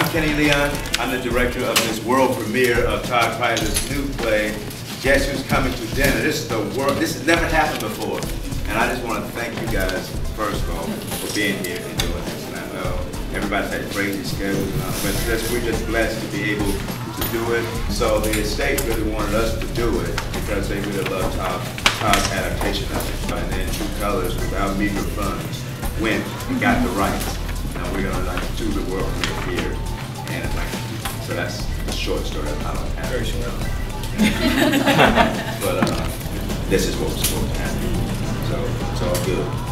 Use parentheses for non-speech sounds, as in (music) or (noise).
Kenny Leon. I'm the director of this world premiere of Todd Kreidler's new play, Guess Who's Coming to Dinner. This is the world, this has never happened before. And I just want to thank you guys, first of all, for being here and doing this. And I know everybody's had crazy schedules, but just, we're just blessed to be able to do it. So the estate really wanted us to do it because they really love Todd, Todd's adaptation of it. And then True Colors, without meager funds, went and got the rights. So that's a short story. I don't have. Very short. (laughs) but uh, this is what was supposed to happen. So it's all good.